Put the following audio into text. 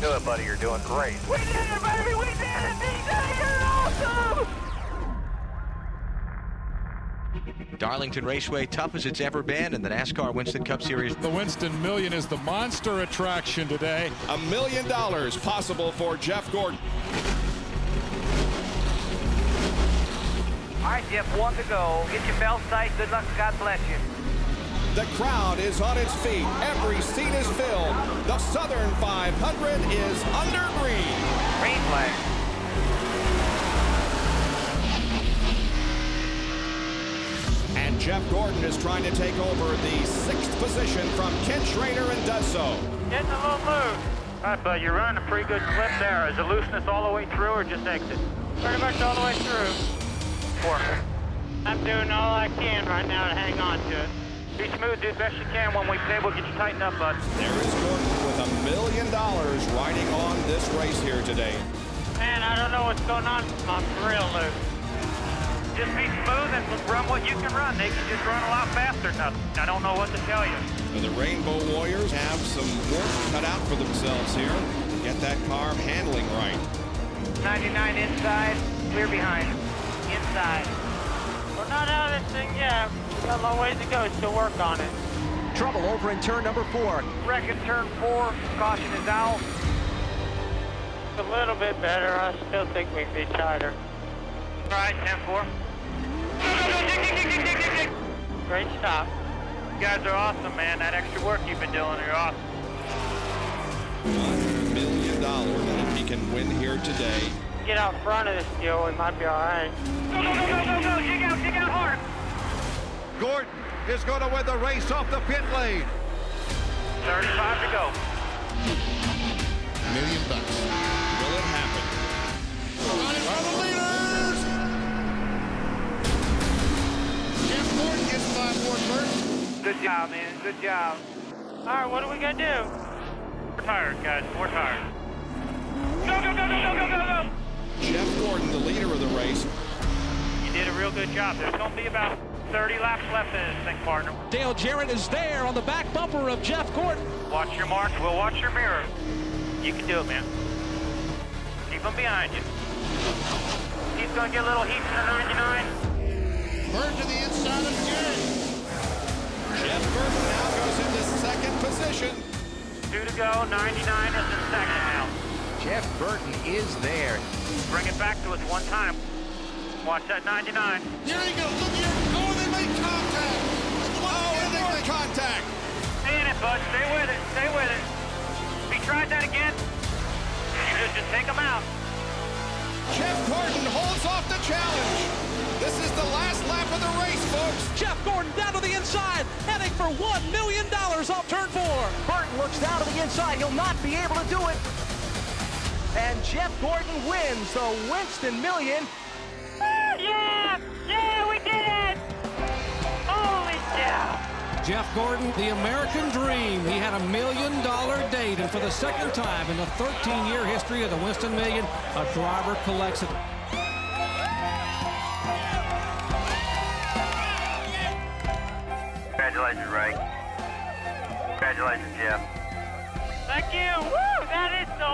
Do it, buddy. You're doing great. We did it, baby! We did it! DJ, you're awesome! Darlington Raceway, tough as it's ever been in the NASCAR Winston Cup Series. The Winston Million is the monster attraction today. A million dollars possible for Jeff Gordon. All right, Jeff, one to go. Get your belt tight. Good luck. God bless you. The crowd is on its feet. Every seat is filled. The Southern 500 is under green. Green flag. And Jeff Gordon is trying to take over the sixth position from Ken Schrader and does so. Getting a little loose. All right, bud, you're running a pretty good clip there. Is the looseness all the way through or just exit? Pretty much all the way through. Four. I'm doing all I can right now to hang on to it. Be smooth, do the best you can. When we say we'll get you tightened up, bud. There is Gordon with a million dollars riding on this race here today. Man, I don't know what's going on. I'm real loose. Just be smooth and run what you can run. They can just run a lot faster than us. I don't know what to tell you. And the Rainbow Warriors have some work cut out for themselves here. Get that car handling right. 99 inside. Clear behind. Inside. We're not out of this thing yet. We got a long ways to go. Still work on it. Trouble over in turn number four. Reckon turn four. Caution is out. It's a little bit better. I still think we can be tighter. All right, 10-4. Great stop. You guys are awesome, man. That extra work you've been doing, you're awesome. One million dollars if he can win here today. Get out front of this deal, we might be all right. Go, go, go, go, go, go. Dig out, dig out hard. Gordon is going to win the race off the pit lane. 35 to go. Million bucks. Will it happen? Running for the leaders! Jeff Gordon gets by Ward Burton. Good job, man. Good job. All right, what do we got to do? We're tired, guys. We're tired. Go, go, go, go, go, go, go, go. Good job. There's going to be about 30 laps left in this thing, partner. Dale Jarrett is there on the back bumper of Jeff Gordon. Watch your mark. We'll watch your mirror. You can do it, man. Keep them behind you. He's going to get a little heat from the 99. Bird to the inside of Jarrett. Jeff Gordon now goes into second position. Two to go. 99 is in second now. Jeff Burton is there. Bring it back to us one time. Watch that 99. Here he goes. Look here. Oh, they make contact. Oh, and they get contact. Stay in it, bud. Stay with it. Stay with it. If he tries that again, you just, just take him out. Jeff Gordon holds off the challenge. This is the last lap of the race, folks. Jeff Gordon down to the inside, heading for $1 million off turn four. Burton looks down to the inside. He'll not be able to do it. And Jeff Gordon wins the Winston Million. Yeah! Yeah, we did it! Holy cow! Jeff Gordon, the American dream. He had a million dollar date, and for the second time in the 13 year history of the Winston Million, a driver collects it. Congratulations, Ray. Congratulations, Jeff. Thank you! Woo! That is so awesome!